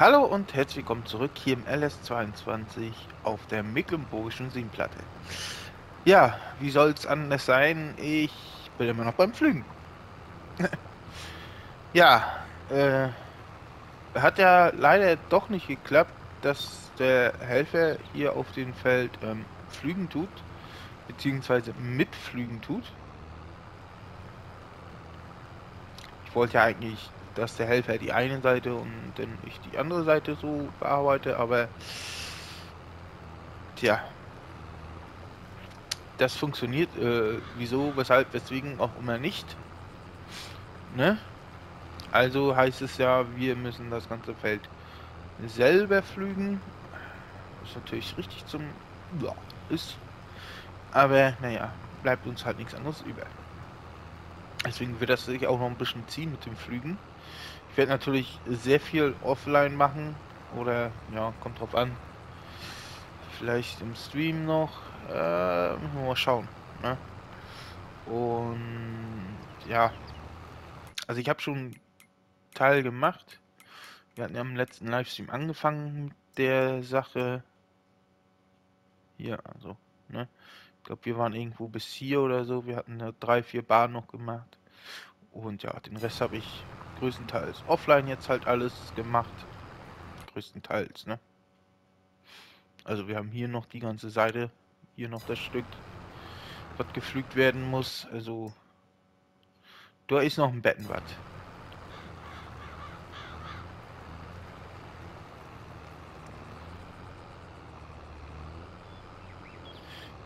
Hallo und herzlich willkommen zurück hier im LS22 auf der Mecklenburgischen Seenplatte. Ja, wie soll es anders sein? Ich bin immer noch beim Flügen. ja, äh, hat ja leider doch nicht geklappt, dass der Helfer hier auf dem Feld ähm, Flügen tut, beziehungsweise mitflügen tut. Ich wollte ja eigentlich dass der Helfer die eine Seite und dann ich die andere Seite so bearbeite, aber tja, das funktioniert äh, wieso, weshalb, weswegen auch immer nicht. Ne? Also heißt es ja, wir müssen das ganze Feld selber flügen. Was natürlich richtig zum ja, ist. Aber naja, bleibt uns halt nichts anderes über. Deswegen wird das sich auch noch ein bisschen ziehen mit dem Flügen. Ich werde natürlich sehr viel offline machen. Oder, ja, kommt drauf an. Vielleicht im Stream noch. Äh, mal schauen. Ne? Und, ja. Also ich habe schon Teil gemacht. Wir hatten ja im letzten Livestream angefangen mit der Sache. Hier, also, ne? Ich glaube, wir waren irgendwo bis hier oder so. Wir hatten drei, vier Bahnen noch gemacht. Und ja, den Rest habe ich größtenteils offline jetzt halt alles gemacht. Größtenteils, ne? Also wir haben hier noch die ganze Seite, hier noch das Stück, was geflügt werden muss. Also da ist noch ein Bettenwatt.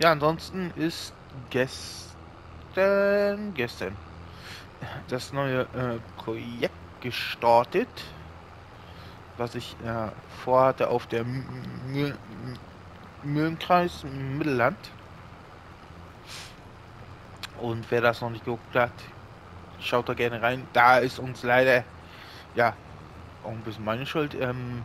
Ja, ansonsten ist gestern, gestern, das neue äh, Projekt gestartet, was ich äh, vorhatte auf der Mühlenkreis Mittelland. Und wer das noch nicht geguckt hat, schaut da gerne rein. Da ist uns leider, ja, auch ein bisschen meine Schuld, ähm,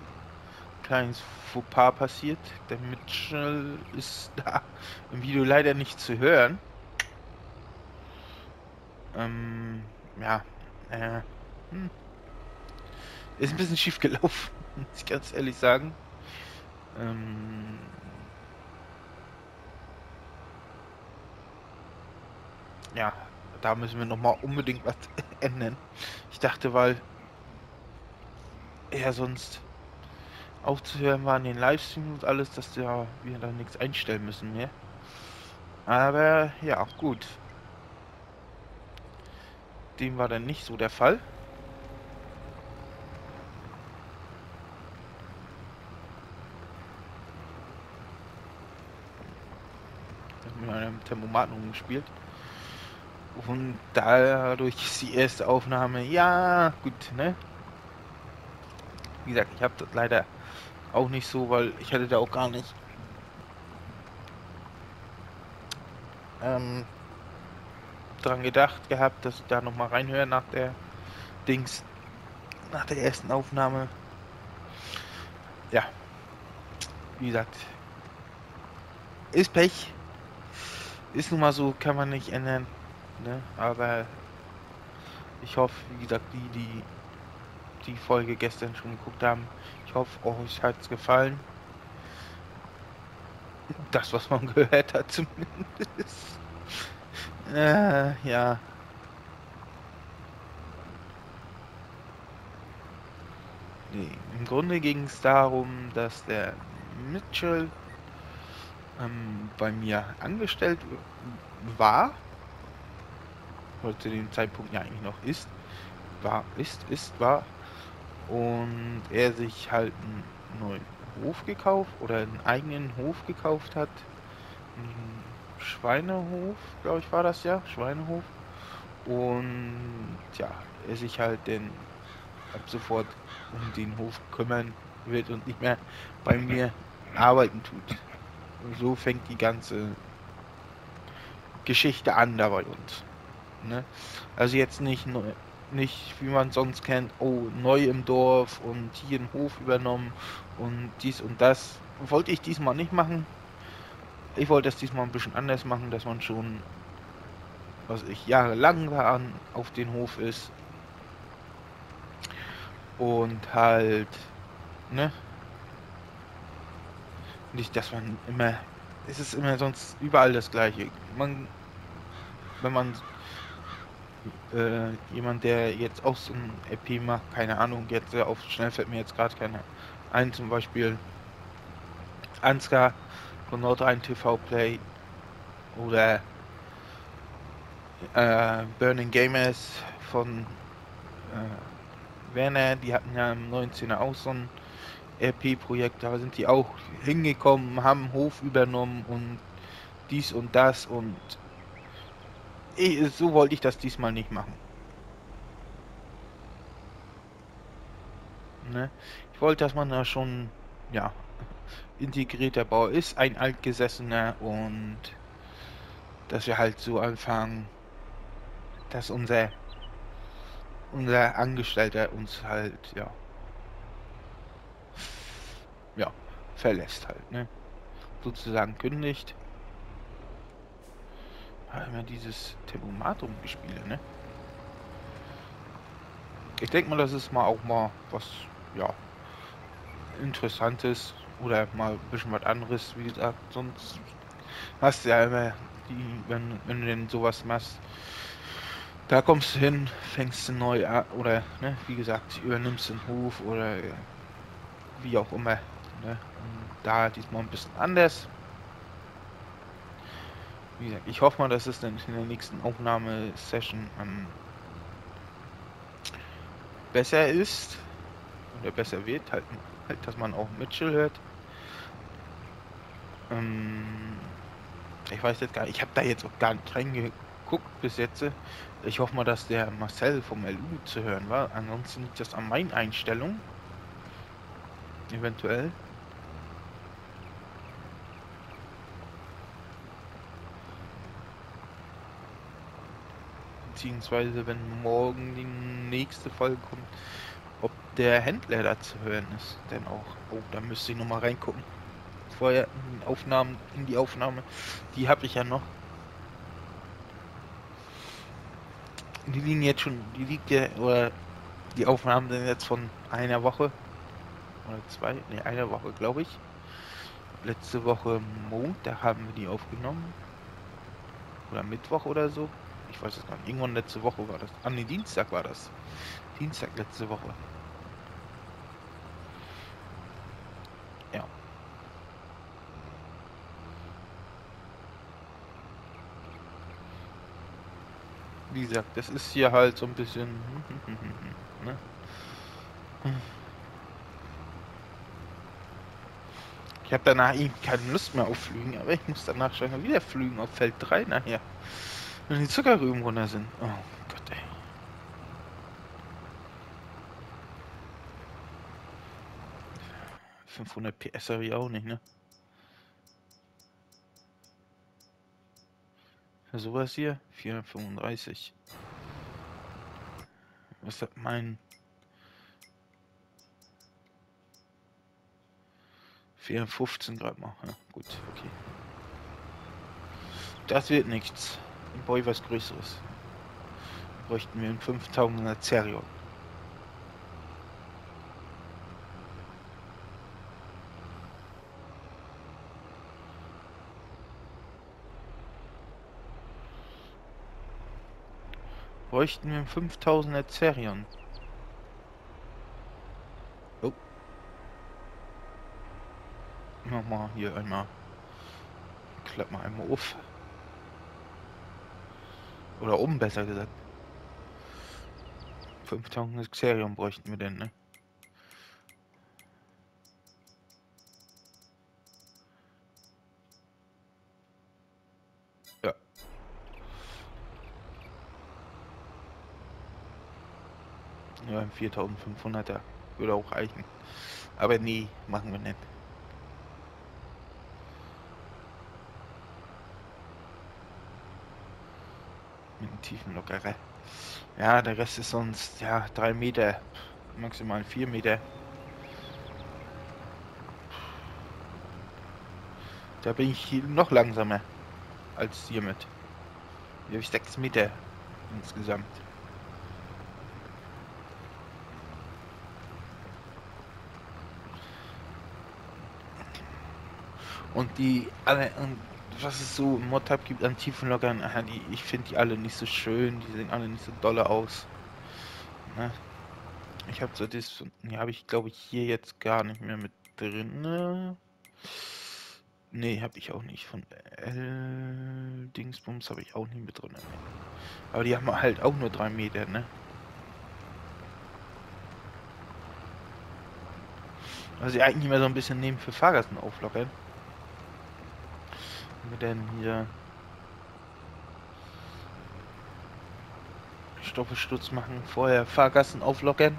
kleines Fauxpas passiert. Der Mitchell ist da im Video leider nicht zu hören. Ähm, ja, äh, hm. Ist ein bisschen schief gelaufen, muss ich ganz ehrlich sagen. Ähm, ja, da müssen wir noch mal unbedingt was ändern. Ich dachte, weil er sonst aufzuhören war in den Livestream und alles, dass ja wir da nichts einstellen müssen mehr. Aber ja, gut dem war dann nicht so der Fall. mit einem Thermomaten umgespielt. Und dadurch ist die erste Aufnahme, ja, gut, ne? Wie gesagt, ich habe das leider auch nicht so, weil ich hatte da auch gar nicht ähm, dran gedacht gehabt, dass ich da noch mal reinhöre nach der Dings, nach der ersten Aufnahme. Ja, wie gesagt, ist Pech. Ist nun mal so, kann man nicht ändern. Ne? Aber ich hoffe, wie gesagt, die, die die Folge gestern schon geguckt haben, ich hoffe, euch hat es gefallen. Das, was man gehört hat, zumindest. Äh, ja. Nee, im Grunde ging es darum, dass der Mitchell ähm, bei mir angestellt war. Oder zu dem Zeitpunkt ja eigentlich noch ist. War, ist, ist, war. Und er sich halt einen neuen Hof gekauft oder einen eigenen Hof gekauft hat. Einen Schweinehof, glaube ich, war das ja. Schweinehof. Und ja, er sich halt den ab sofort um den Hof kümmern wird und nicht mehr bei mir arbeiten tut. Und so fängt die ganze Geschichte an da bei uns. Ne? Also jetzt nicht nicht wie man sonst kennt, oh, neu im Dorf und hier einen Hof übernommen und dies und das. Wollte ich diesmal nicht machen. Ich wollte es diesmal ein bisschen anders machen, dass man schon, was ich jahrelang an auf den Hof ist und halt Ne? Nicht, dass man immer. Es ist immer sonst überall das gleiche. Man. Wenn man. Äh, jemand, der jetzt auch so ein EP macht, keine Ahnung, jetzt äh, auf schnell fällt mir jetzt gerade keine ein, zum Beispiel Ansgar von Nordrhein TV Play oder äh, Burning Gamers von äh, Werner, die hatten ja im 19er auch so ein RP-Projekt, da sind die auch hingekommen, haben Hof übernommen und dies und das und ich, so wollte ich das diesmal nicht machen. Ne? Ich wollte, dass man da schon, ja, integrierter Bau ist, ein altgesessener und dass wir halt so anfangen, dass unser unser Angestellter uns halt, ja, ja, verlässt halt, ne? Sozusagen kündigt. Hat immer dieses Thermomatum gespielt, ne? Ich denke mal, das ist mal auch mal was, ja, Interessantes oder mal ein bisschen was anderes, wie gesagt, sonst hast du ja immer die, wenn, wenn du denn sowas machst, da kommst du hin, fängst du neu an oder, ne, wie gesagt, übernimmst den Hof oder wie auch immer. Ne? Und da diesmal ein bisschen anders. Wie gesagt, ich hoffe mal, dass es dann in der nächsten Aufnahmesession ähm, besser ist oder besser wird, halt, halt dass man auch Mitchell hört. Ähm, ich weiß jetzt gar nicht, ich habe da jetzt auch gar nicht reingeguckt bis jetzt. Ich hoffe mal, dass der Marcel vom LU zu hören war. Ansonsten liegt das an meinen Einstellungen. Eventuell. Beziehungsweise, wenn morgen die nächste Folge kommt, ob der Händler da zu hören ist. Denn auch, oh, da müsste ich nochmal reingucken. Vorher in, Aufnahmen, in die Aufnahme. Die habe ich ja noch. die liegen jetzt schon, die liegt ja, oder die Aufnahmen sind jetzt von einer Woche oder zwei, ne, einer Woche glaube ich. Letzte Woche Montag haben wir die aufgenommen. Oder Mittwoch oder so. Ich weiß es gar nicht. Irgendwann letzte Woche war das. Ah ne, Dienstag war das. Dienstag letzte Woche. wie gesagt, das ist hier halt so ein bisschen. Ne? Ich habe danach eben keine Lust mehr auf Flügen, aber ich muss danach schon wieder flügen auf Feld 3 nachher. Wenn die Zuckerrüben runter sind. Oh Gott, ey. ...500 PS habe ich auch nicht, ne? Sowas hier? 435. Was hat mein... 415 gerade mal. Ja, gut, okay. Das wird nichts. Ich was Größeres. Bräuchten wir einen 5000er Zerion. bräuchten wir 5000er Zerion. Oh. Nochmal hier einmal. Klapp mal einmal auf. Oder oben besser gesagt. 5000 Xerion bräuchten wir denn, ne? Ja, 4500er würde auch reichen. Aber nee, machen wir nicht. tiefen Tiefenlockere. Ja, der Rest ist sonst, ja, drei Meter, maximal vier Meter. Da bin ich noch langsamer als hiermit. Hier habe ich sechs Meter insgesamt. Und die, alle, und was es so im Modtab gibt an Tiefenlockern, ich finde die alle nicht so schön, die sehen alle nicht so dolle aus. Ne? Ich habe so das, die habe ich glaube ich hier jetzt gar nicht mehr mit drin. Ne, nee, habe ich auch nicht. Von L Dingsbums habe ich auch nicht mit drin. Ne? Aber die haben halt auch nur drei Meter, ne? Also eigentlich immer so ein bisschen nehmen für Fahrgasten auflockern. Wir denn hier Stoppelsturz machen, vorher Fahrgassen auflockern.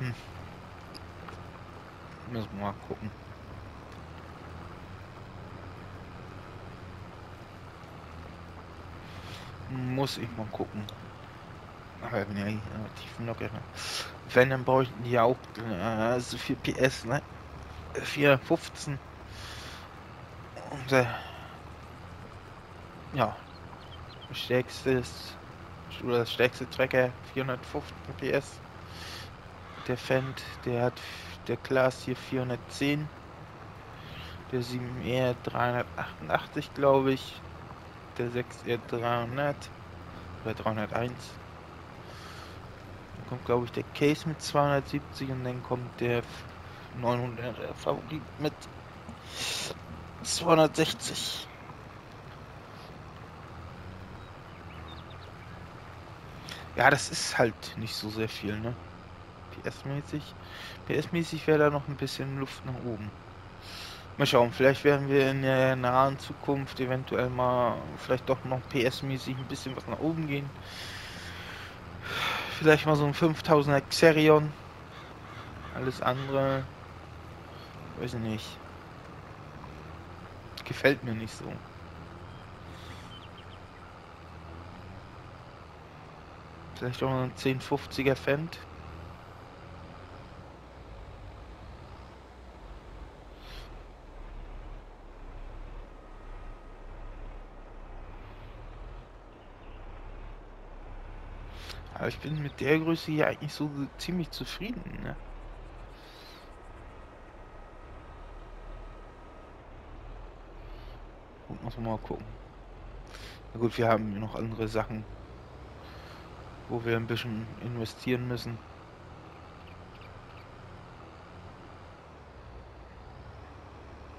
Hm. Müssen wir mal gucken. Muss ich mal gucken. Aber wenn ja tiefen locker. Wenn, dann bräuchten die auch äh, so viel PS, ne? 415. Und äh, ja, stärkstes oder das stärkste Tracker 415 PS. Der Fendt, der hat der Class hier 410. Der 7R 388 glaube ich der 6R 300 oder 301. Kommt glaube ich der Case mit 270 und dann kommt der 900er Favorit mit 260. Ja, das ist halt nicht so sehr viel, ne? PS-mäßig. PS-mäßig wäre da noch ein bisschen Luft nach oben. Mal schauen, vielleicht werden wir in der nahen Zukunft eventuell mal vielleicht doch noch PS-mäßig ein bisschen was nach oben gehen. Vielleicht mal so ein 5000er Xerion. Alles andere, weiß ich nicht. Gefällt mir nicht so. Vielleicht auch noch ein 1050er Fendt. Ich bin mit der Größe hier eigentlich so ziemlich zufrieden, ne? Gut, muss mal gucken. Na gut, wir haben noch andere Sachen, wo wir ein bisschen investieren müssen.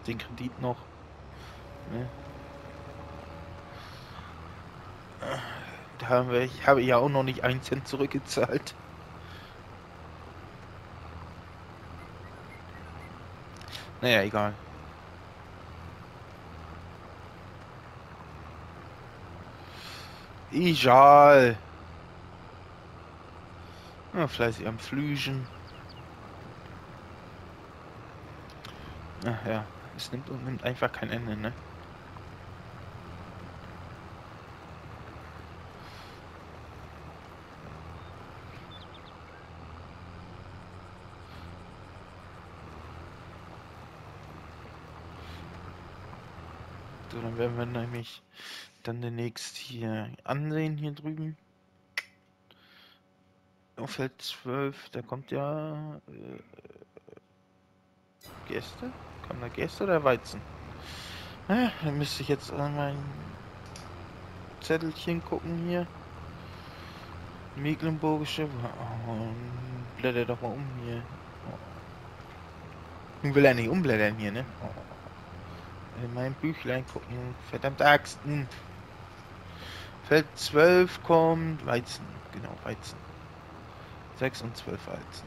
Den Kredit noch. Ne? Da haben ich habe ja auch noch nicht einen Cent zurückgezahlt. Naja, egal. Egal. Ja, fleißig am Flügen. Ach ja, es nimmt und nimmt einfach kein Ende, ne? So, dann werden wir nämlich dann demnächst hier ansehen, hier drüben. Auf Feld 12, da kommt ja äh, Gäste? Kommen da Gäste oder Weizen? Ah, dann müsste ich jetzt an mein Zettelchen gucken hier. Mecklenburgische. Oh, blätter doch mal um hier. Oh. Ich will ja nicht umblättern hier, ne? Oh in mein Büchlein gucken. Verdammt Axten. Feld 12 kommt Weizen. Genau, Weizen. 6 und 12 Weizen.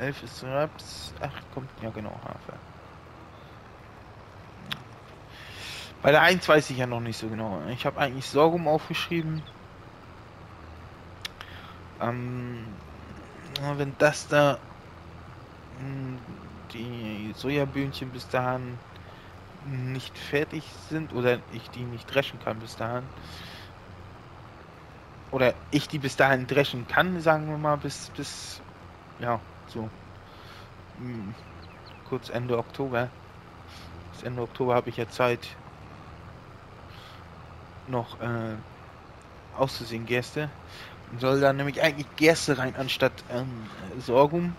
11 ist Raps. 8 kommt, ja genau, Hafer. Bei der 1 weiß ich ja noch nicht so genau. Ich habe eigentlich Sorghum aufgeschrieben. Ähm, wenn das da hm, die Sojabühnchen bis dahin nicht fertig sind oder ich die nicht dreschen kann bis dahin. Oder ich die bis dahin dreschen kann, sagen wir mal, bis, bis, ja, so, hm, kurz Ende Oktober. Bis Ende Oktober habe ich ja Zeit. noch äh, auszusehen Gerste. Soll da nämlich eigentlich Gerste rein anstatt ähm, Sorghum.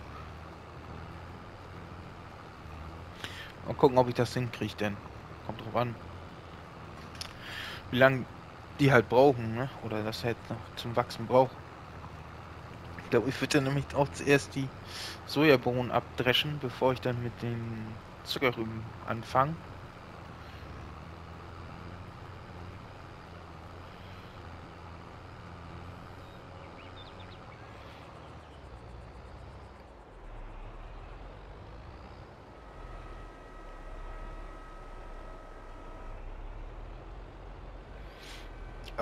Mal gucken, ob ich das hinkriege, denn kommt drauf an, wie lange die halt brauchen, ne? oder das halt noch zum Wachsen braucht. Ich glaube, ich würde nämlich auch zuerst die Sojabohnen abdreschen, bevor ich dann mit den Zuckerrüben anfange.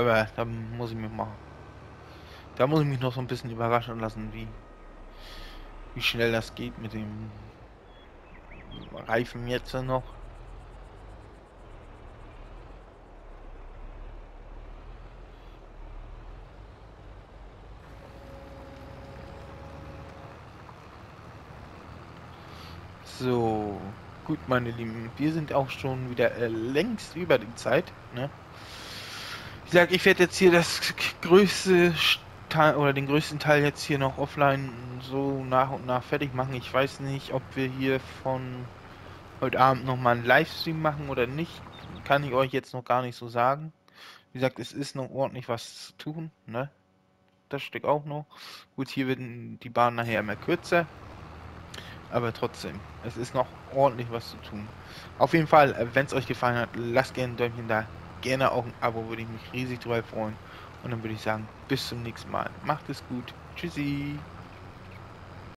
Aber da muss ich mich mal. Da muss ich mich noch so ein bisschen überraschen lassen, wie, wie schnell das geht mit dem Reifen jetzt noch. So, gut, meine Lieben, wir sind auch schon wieder äh, längst über die Zeit. Ne? Wie gesagt, ich werde jetzt hier das größte Teil oder den größten Teil jetzt hier noch offline so nach und nach fertig machen. Ich weiß nicht, ob wir hier von heute Abend noch mal einen Livestream machen oder nicht. Kann ich euch jetzt noch gar nicht so sagen. Wie gesagt, es ist noch ordentlich was zu tun, ne? Das Stück auch noch. Gut, hier werden die Bahnen nachher immer kürzer. Aber trotzdem, es ist noch ordentlich was zu tun. Auf jeden Fall, äh, wenn es euch gefallen hat, lasst gerne ein Däumchen da gerne auch ein Abo, würde ich mich riesig drüber freuen. Und dann würde ich sagen, bis zum nächsten Mal. Macht es gut. Tschüssi.